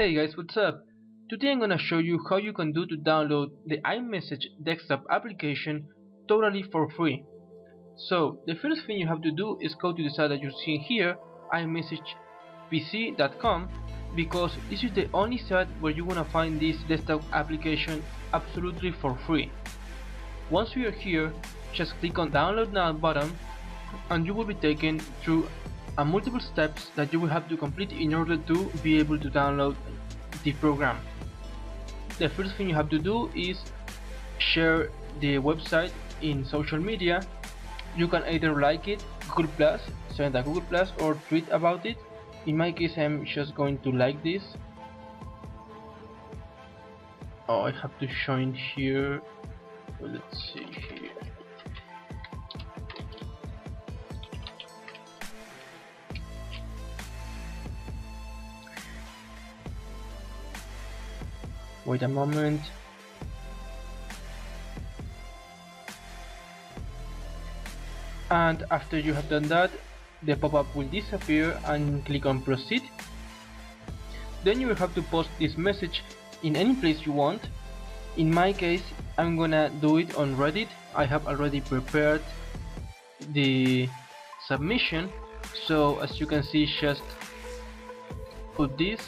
Hey guys, what's up? Today I'm gonna show you how you can do to download the iMessage desktop application totally for free. So the first thing you have to do is go to the site that you're seeing here, imessagepc.com because this is the only site where you're gonna find this desktop application absolutely for free. Once you are here, just click on download now button and you will be taken through a multiple steps that you will have to complete in order to be able to download the program. The first thing you have to do is share the website in social media. You can either like it, Google Plus, send a Google Plus or tweet about it. In my case I'm just going to like this. Oh I have to join here. Let's see wait a moment. And after you have done that the pop-up will disappear and click on proceed. Then you will have to post this message in any place you want. In my case I'm gonna do it on reddit. I have already prepared the submission. So as you can see just put this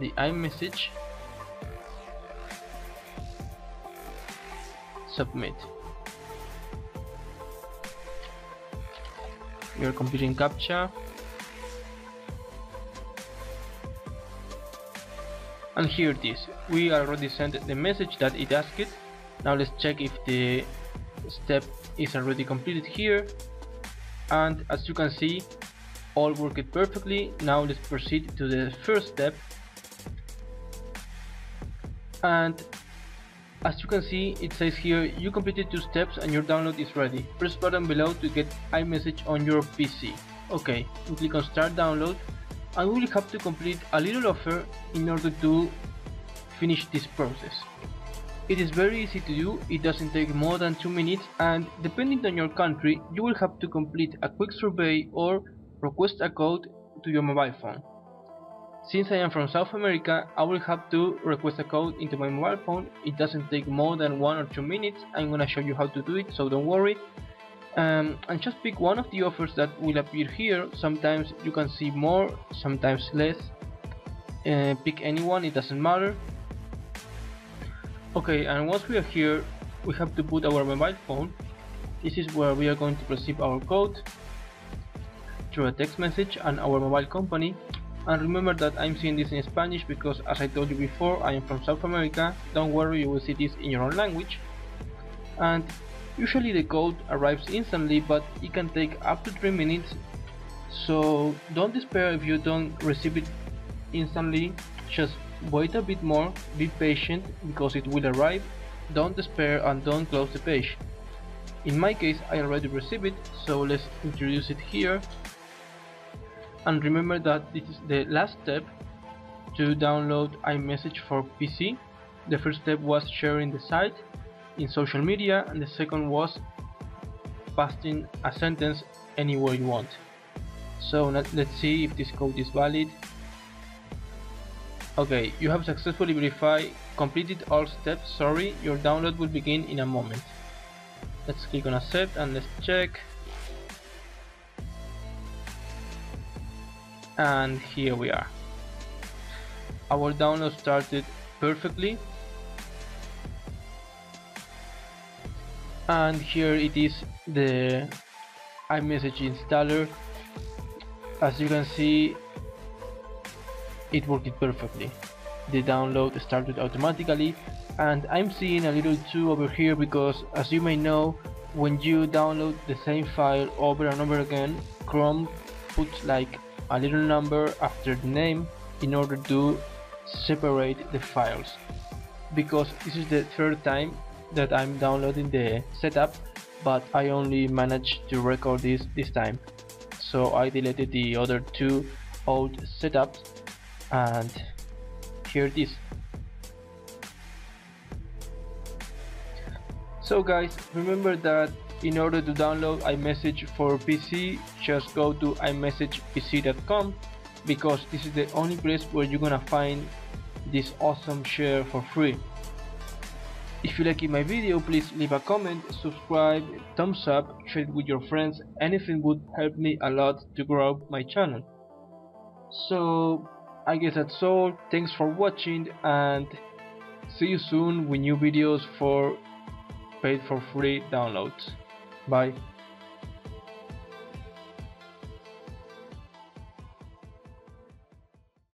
the iMessage submit. Are computing captcha. And here it is. We already sent the message that it asked. It. now let's check if the step is already completed here. And as you can see all worked perfectly. Now let's proceed to the first step. And as you can see, it says here, you completed two steps and your download is ready. Press button below to get iMessage on your PC. Okay, we click on start download and we will have to complete a little offer in order to finish this process. It is very easy to do, it doesn't take more than 2 minutes and depending on your country, you will have to complete a quick survey or request a code to your mobile phone. Since I am from South America, I will have to request a code into my mobile phone. It doesn't take more than 1 or 2 minutes. I'm gonna show you how to do it, so don't worry. Um, and just pick one of the offers that will appear here. Sometimes you can see more, sometimes less. Uh, pick anyone, it doesn't matter. Okay, and once we are here, we have to put our mobile phone. This is where we are going to receive our code through a text message and our mobile company and remember that I'm seeing this in Spanish because as I told you before I am from South America. Don't worry you will see this in your own language. And usually the code arrives instantly but it can take up to 3 minutes. So don't despair if you don't receive it instantly. Just wait a bit more. Be patient because it will arrive. Don't despair and don't close the page. In my case I already received it so let's introduce it here and remember that this is the last step to download iMessage for PC. The first step was sharing the site in social media and the second was pasting a sentence anywhere you want. So let, us see if this code is valid. Okay, you have successfully verified completed all steps. Sorry, your download will begin in a moment. Let's click on accept and let's check. And here we are. Our download started perfectly. And here it is the iMessage installer. As you can see it worked perfectly. The download started automatically and I'm seeing a little 2 over here because as you may know when you download the same file over and over again Chrome puts like a little number after the name in order to separate the files. Because this is the third time that I'm downloading the setup but I only managed to record this this time. So I deleted the other two old setups and here it is. So guys remember that in order to download iMessage for PC, just go to imessagepc.com. because this is the only place where you're gonna find this awesome share for free. If you like my video, please leave a comment, subscribe, thumbs up, share it with your friends, anything would help me a lot to grow my channel. So, I guess that's all, thanks for watching and see you soon with new videos for paid for free downloads. Bye.